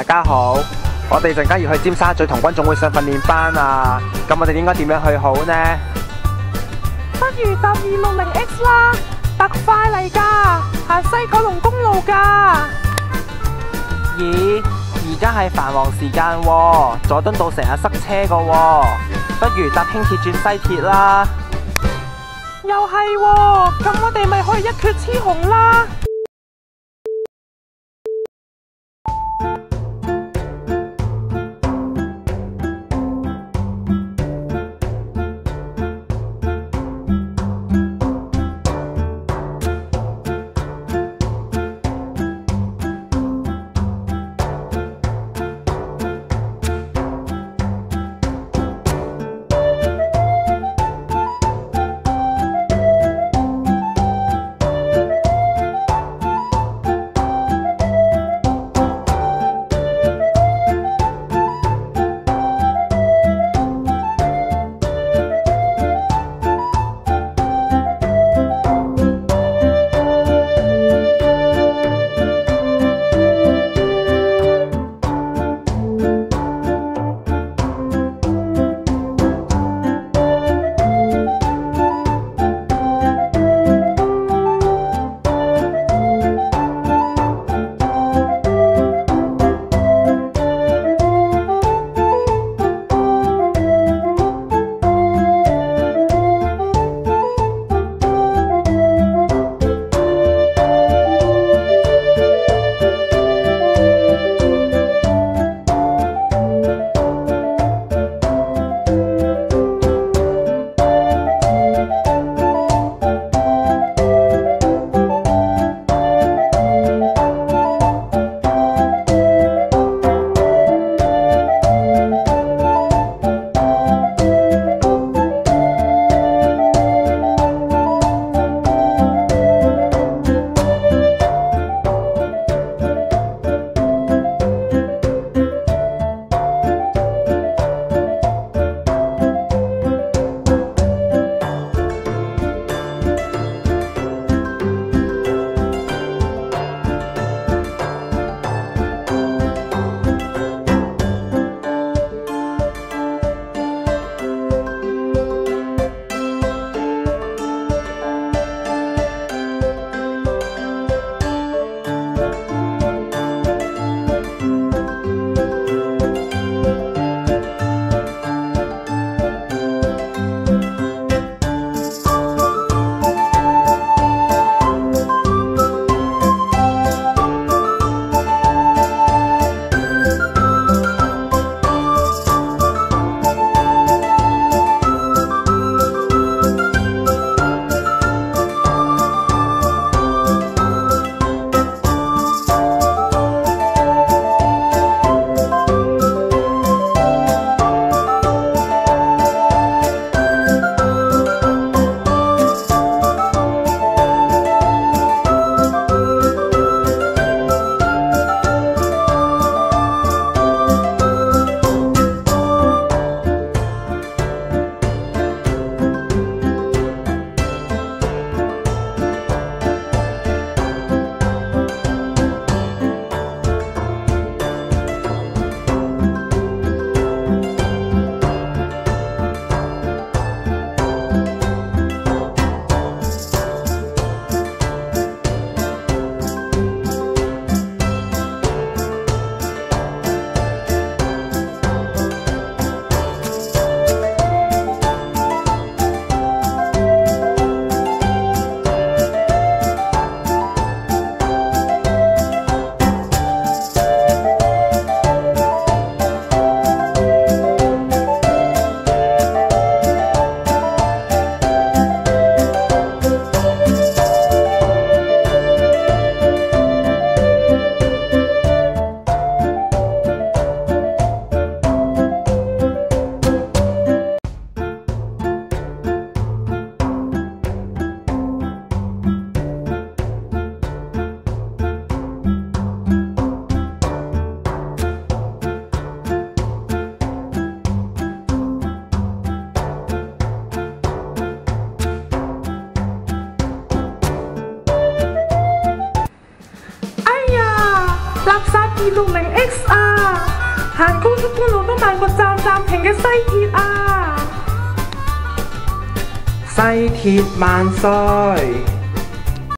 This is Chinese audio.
大家好，我哋阵间要去尖沙咀同军总会上训练班啊！咁我哋应该点样去好呢？不如搭二六零 X 啦，特快嚟噶，行西九龙公路噶。咦，而家系繁忙时间，佐敦道成日塞车噶，不如搭轻铁转西铁啦。又系，咁我哋咪可以一决雌雄啦。二六零 X 啊，行高速公路都慢过站站停嘅西铁啊，西铁万岁！